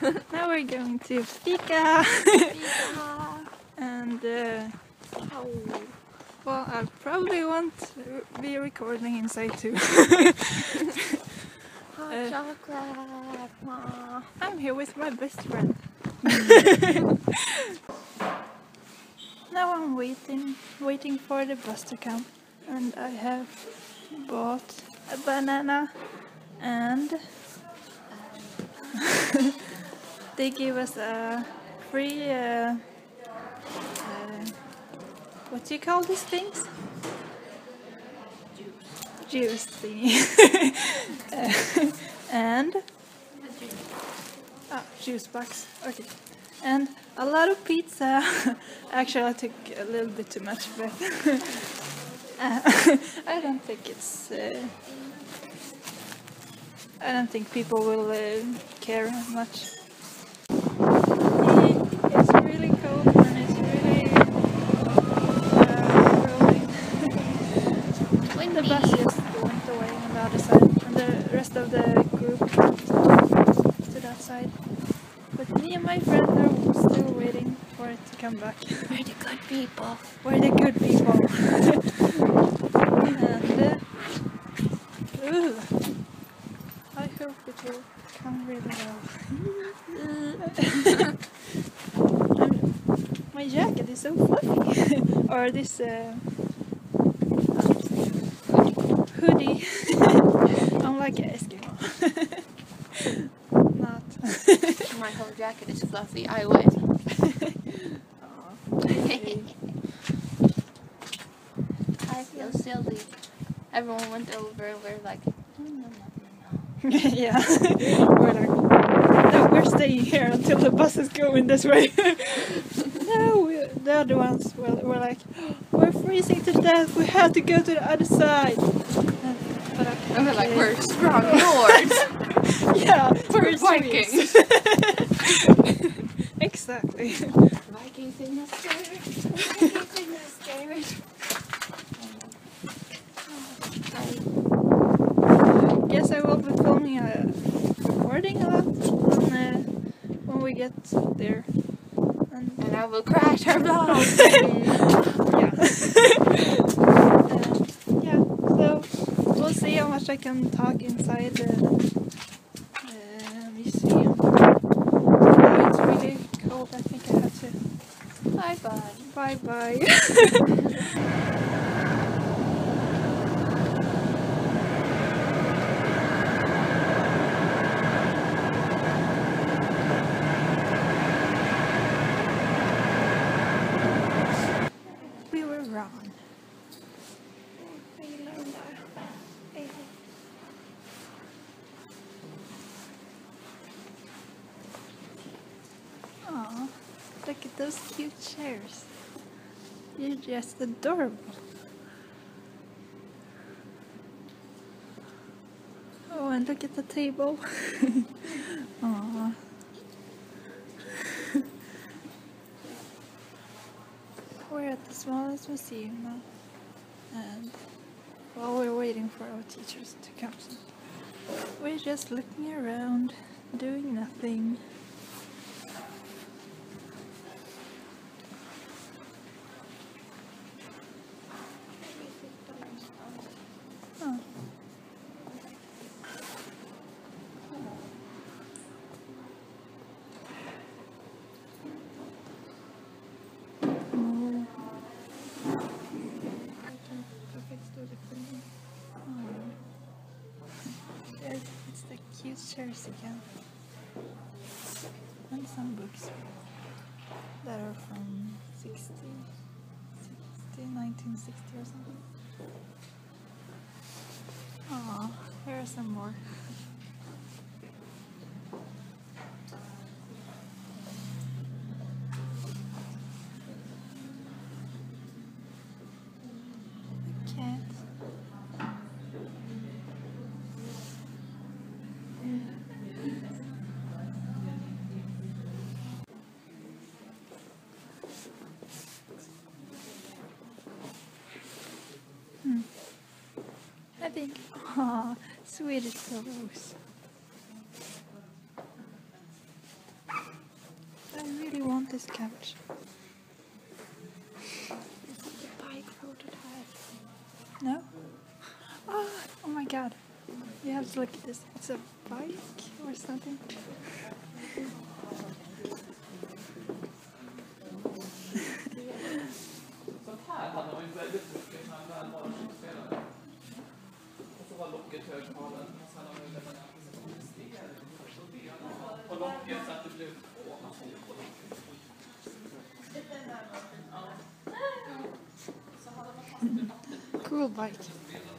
now we're going to Fika. and uh, well, I probably won't be recording inside too. Hot Uh, chocolate. Mwah. I'm here with my best friend. now I'm waiting, waiting for the bus to come, and I have bought a banana, and they gave us a free. Uh, uh, what do you call these things? Juice thingy. Uh, and Ah, juice box. Okay. And a lot of pizza. Actually, I took a little bit too much, but uh, I don't think it's. Uh, I don't think people will uh, care much. It's really cold and it's really uh, rolling. the bus just went away on the other side, and the rest of the group to that side. But me and my friend are still waiting for it to come back. We're the good people. We're the good people. and uh, ooh, I hope it will come really well. My jacket is so fluffy. or this uh, jacket is fluffy. I win. I feel silly. Everyone went over and we're like, no, no, no, no, no. yeah. we're like, no, we're staying here until the bus is going this way. no, we, the other ones were, were like, oh, we're freezing to death. We have to go to the other side. And, but I, And we're like, we're strong lords. yeah, We're Swedes. exactly. Vikings in the spirit. Vikings in the spirit. I, Guess I will be filming a recording a lot when, uh, when we get there. And and I will crash her vlog. yeah. uh, yeah, so we'll see how much I can talk inside the uh, museum. Oh, it's really cold, I think I have to. bye bye. Bye bye. we were wrong. We learned our Aw, look at those cute chairs. You're just adorable. Oh, and look at the table. Aw. We're at the Smålands museum now. And while we're waiting for our teachers to come, we're just looking around, doing nothing. Oh. Oh. Yes, It's chairs again. And some books that are from 60, 60, 1960 or something. Oh, here are some more. I think, aw, Swedish pillows. this couch. Bike. No? Oh, oh my god. You have to look at this. It's a bike or something. Pockethögtalaren med alla möjliga varianter som existerar och delar på locket så att det blir ovanpå på locket. Cool bike.